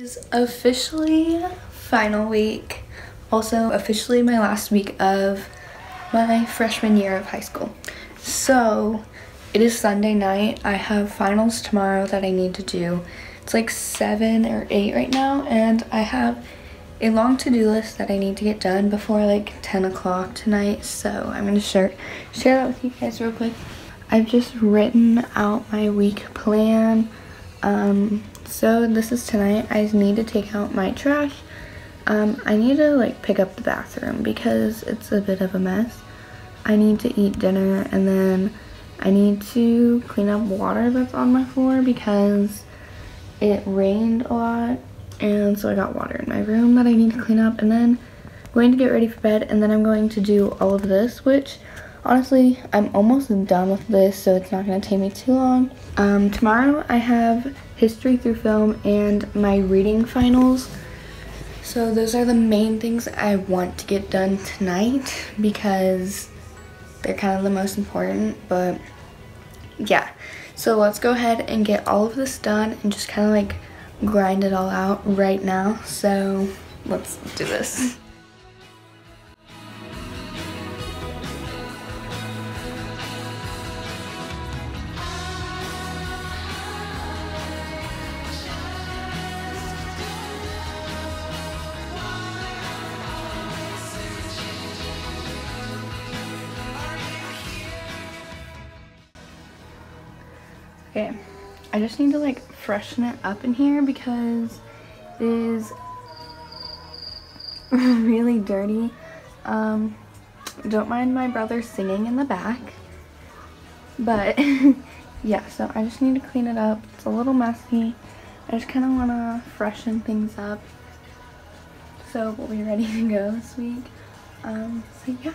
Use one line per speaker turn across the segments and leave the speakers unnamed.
is officially final week. Also officially my last week of my freshman year of high school. So it is Sunday night. I have finals tomorrow that I need to do. It's like seven or eight right now and I have a long to-do list that I need to get done before like 10 o'clock tonight. So I'm gonna share, share that with you guys real quick. I've just written out my week plan. Um, so this is tonight. I need to take out my trash. Um, I need to like pick up the bathroom because it's a bit of a mess. I need to eat dinner and then I need to clean up water that's on my floor because it rained a lot and so I got water in my room that I need to clean up and then I'm going to get ready for bed and then I'm going to do all of this which honestly I'm almost done with this so it's not going to take me too long. Um, tomorrow I have history through film and my reading finals so those are the main things I want to get done tonight because they're kind of the most important but yeah so let's go ahead and get all of this done and just kind of like grind it all out right now. So let's do this. Okay, I just need to like freshen it up in here because it is really dirty. Um, don't mind my brother singing in the back. But yeah, so I just need to clean it up. It's a little messy. I just kind of want to freshen things up so we'll be ready to go this week. Um, so yeah.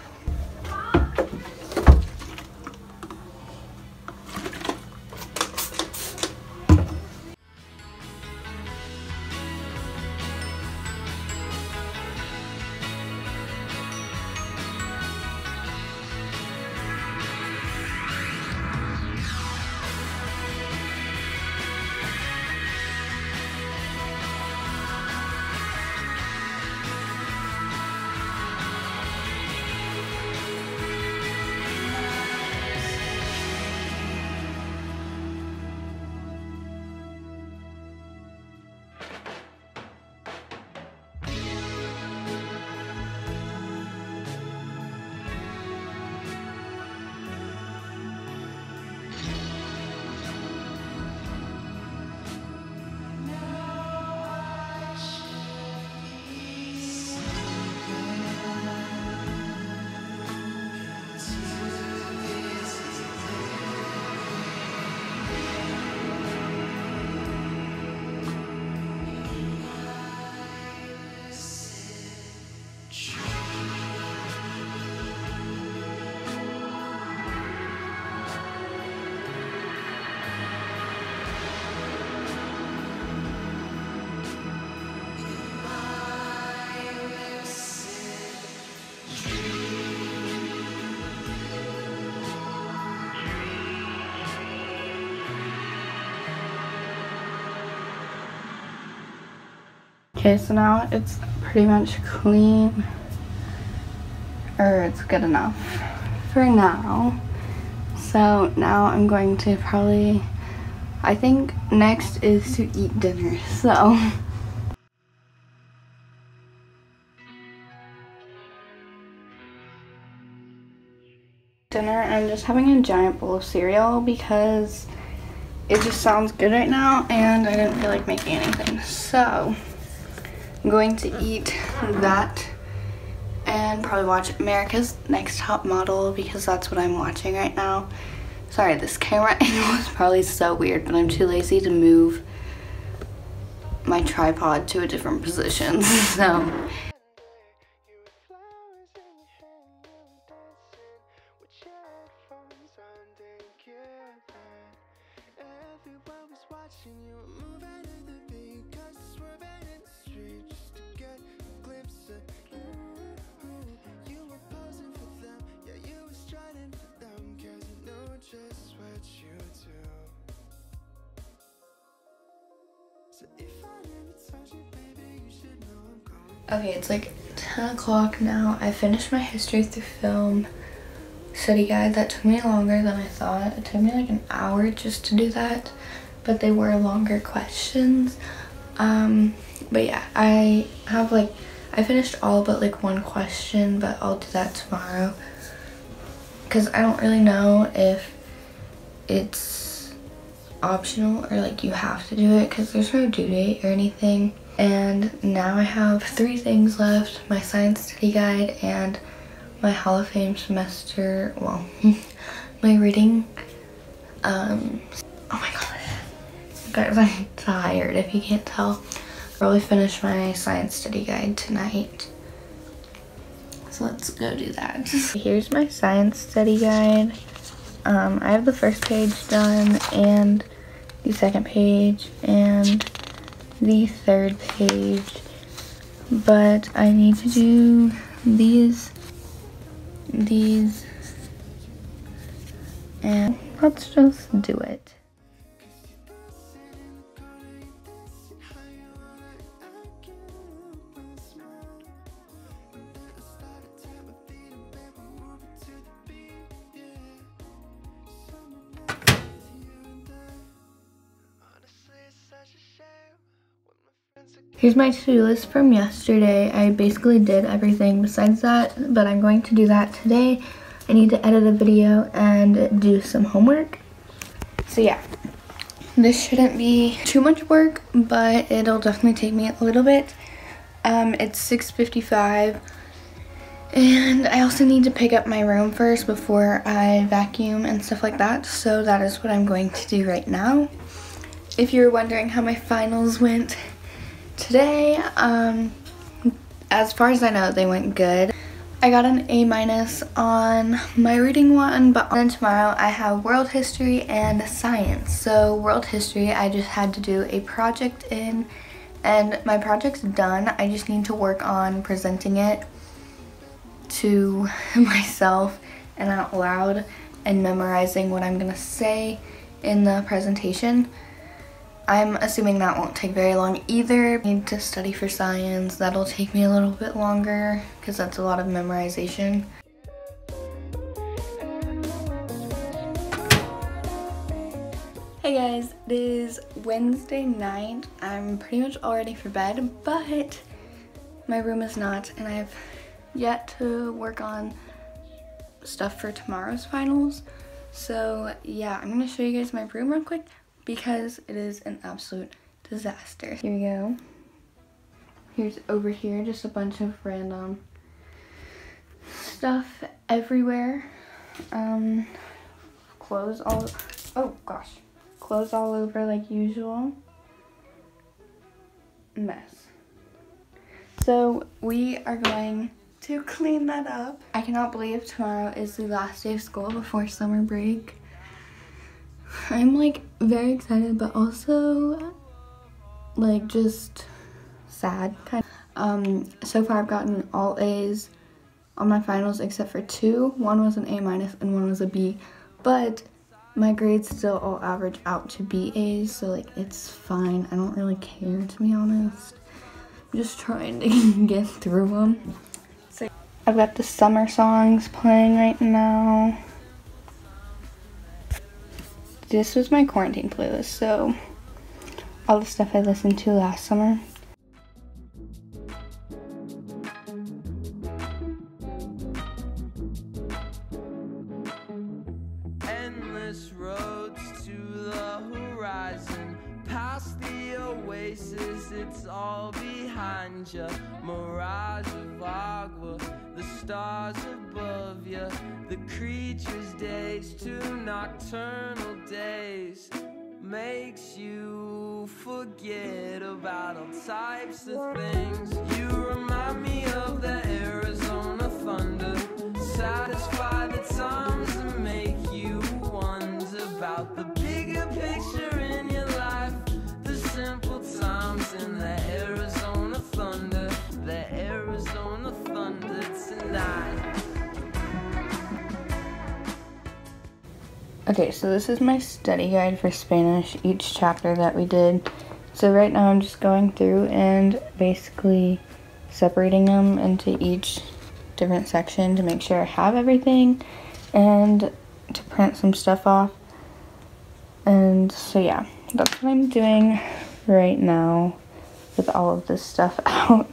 Okay, so now it's pretty much clean, or it's good enough for now. So now I'm going to probably, I think next is to eat dinner, so. Dinner, I'm just having a giant bowl of cereal because it just sounds good right now and I didn't feel like making anything. So I'm going to eat that and probably watch America's Next Top Model because that's what I'm watching right now. Sorry, this camera angle is probably so weird, but I'm too lazy to move my tripod to a different position, so
So if Never touch you
Okay, it's like 10 o'clock now. I finished my history through film study guide. That took me longer than I thought. It took me like an hour just to do that, but they were longer questions. Um, but yeah, I have like, I finished all but like one question, but I'll do that tomorrow. Because I don't really know if it's optional or like you have to do it because there's no due date or anything. And now I have three things left, my science study guide and my Hall of Fame semester, well, my reading. Um, oh my god. Guys, I'm tired if you can't tell. I really finished my science study guide tonight. So let's go do that. Here's my science study guide. Um, I have the first page done and the second page and the third page. But I need to do these, these, and let's just do it. Here's my to-do list from yesterday. I basically did everything besides that, but I'm going to do that today. I need to edit a video and do some homework. So yeah, this shouldn't be too much work, but it'll definitely take me a little bit. Um, it's 6.55 and I also need to pick up my room first before I vacuum and stuff like that. So that is what I'm going to do right now. If you're wondering how my finals went, Today, um, as far as I know, they went good. I got an A minus on my reading one, but then tomorrow I have world history and science. So world history, I just had to do a project in, and my project's done. I just need to work on presenting it to myself and out loud and memorizing what I'm gonna say in the presentation. I'm assuming that won't take very long either. I need to study for science. That'll take me a little bit longer because that's a lot of memorization. Hey guys, it is Wednesday night. I'm pretty much all ready for bed, but my room is not and I've yet to work on stuff for tomorrow's finals. So yeah, I'm gonna show you guys my room real quick because it is an absolute disaster. Here we go. Here's over here, just a bunch of random stuff everywhere. Um, clothes all, oh gosh, clothes all over like usual. Mess. So we are going to clean that up. I cannot believe tomorrow is the last day of school before summer break. I'm like very excited but also like just sad kind of. Um, so far I've gotten all A's on my finals except for two. One was an A minus and one was a B, but my grades still all average out to B A's, so like it's fine. I don't really care to be honest. I'm just trying to get through them. So I've got the summer songs playing right now this was my quarantine playlist, so all the stuff I listened to last summer. Nocturnal days makes you forget about all types of things. You remind me of the Arizona thunder, satisfy the times that make you wonder about the bigger picture in your life, the simple times in the Okay, so this is my study guide for Spanish, each chapter that we did. So right now I'm just going through and basically separating them into each different section to make sure I have everything and to print some stuff off. And so yeah, that's what I'm doing right now with all of this stuff out.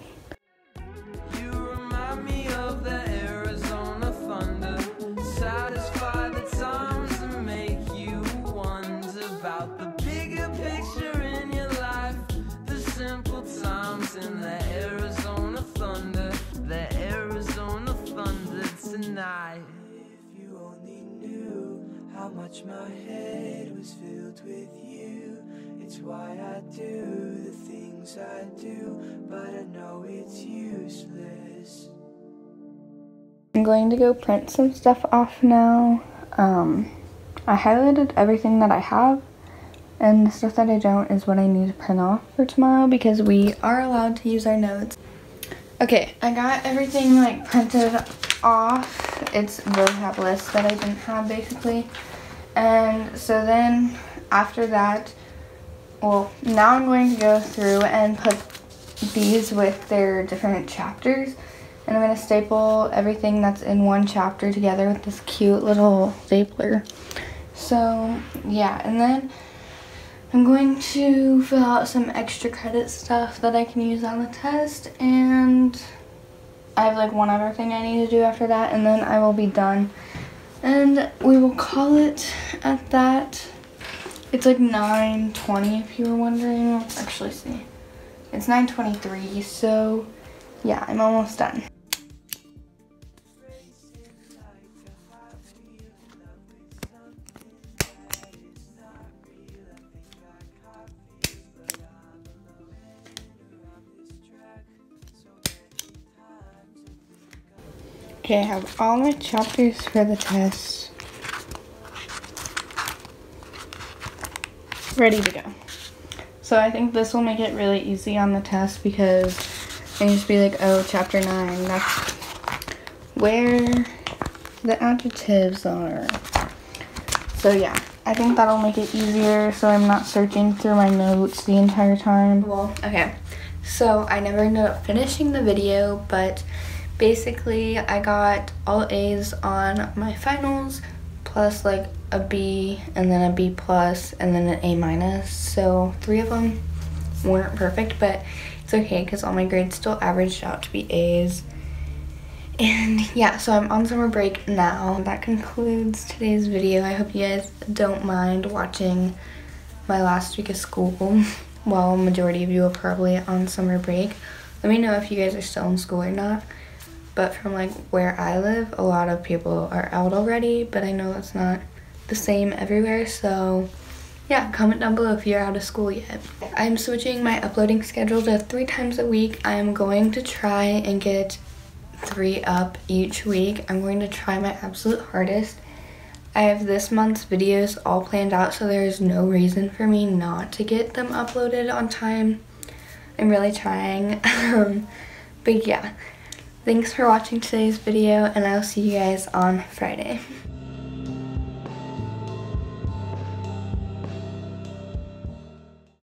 My head was filled with you. It's why I do the things I do, but I know it's useless. I'm going to go print some stuff off now. Um, I highlighted everything that I have and the stuff that I don't is what I need to print off for tomorrow because we are allowed to use our notes. Okay, I got everything like printed off. It's vocab list that I didn't have basically. And so then after that, well, now I'm going to go through and put these with their different chapters. And I'm going to staple everything that's in one chapter together with this cute little stapler. So, yeah, and then I'm going to fill out some extra credit stuff that I can use on the test. And I have like one other thing I need to do after that. And then I will be done and we will call it at that. It's like 9.20 if you were wondering. Actually see. It's 9.23, so yeah, I'm almost done. Okay, I have all my chapters for the test. Ready to go. So I think this will make it really easy on the test because I just be like, oh, chapter 9, that's where the adjectives are. So yeah, I think that'll make it easier so I'm not searching through my notes the entire time. Well, okay. So I never ended up finishing the video, but basically I got all A's on my finals plus like a B and then a B plus and then an A minus. So three of them weren't perfect but it's okay because all my grades still averaged out to be A's. And yeah so I'm on summer break now. That concludes today's video. I hope you guys don't mind watching my last week of school. While majority of you are probably on summer break. Let me know if you guys are still in school or not but from like where I live, a lot of people are out already, but I know it's not the same everywhere, so yeah, comment down below if you're out of school yet. I'm switching my uploading schedule to three times a week. I'm going to try and get three up each week. I'm going to try my absolute hardest. I have this month's videos all planned out, so there's no reason for me not to get them uploaded on time. I'm really trying. Um, but yeah, Thanks for watching today's video and I'll see you guys on Friday.